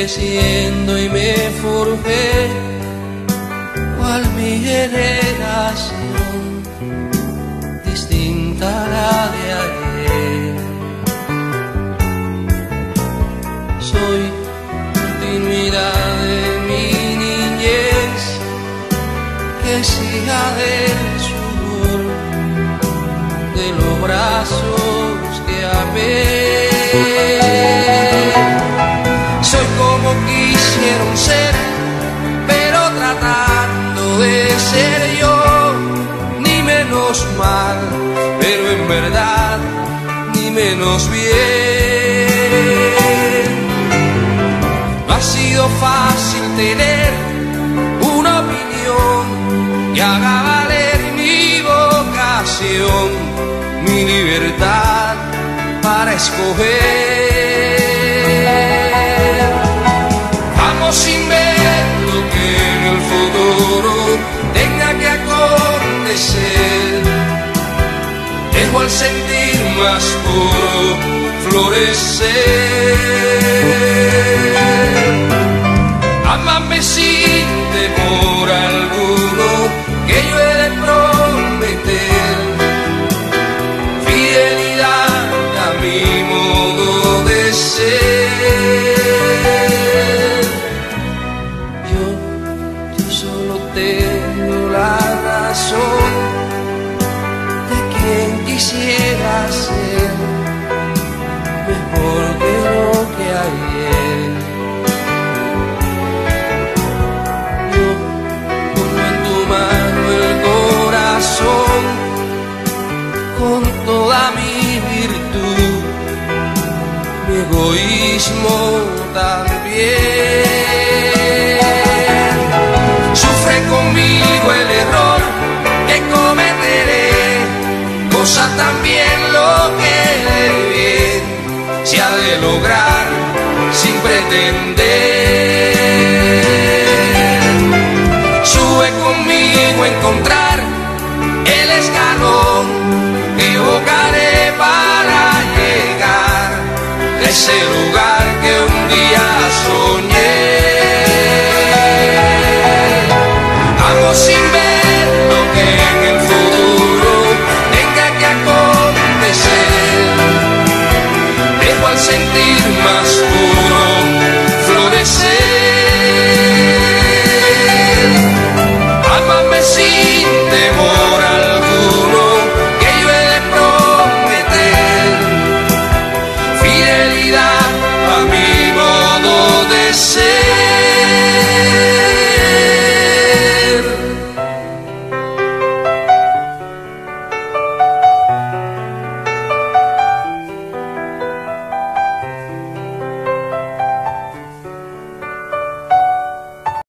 creciendo y me forjé cual mi generación distinta a la de ayer. Soy continuidad de mi niñez que siga del sudor de los brazos que amé. Menos bien. No ha sido fácil tener una opinión que haga valer mi vocación, mi libertad para escoger. Vamos sin ver lo que en el futuro tenga que acontecer. Dejo al sentir más puro florecer. Amame sin mi egoísmo también. A ese vida a.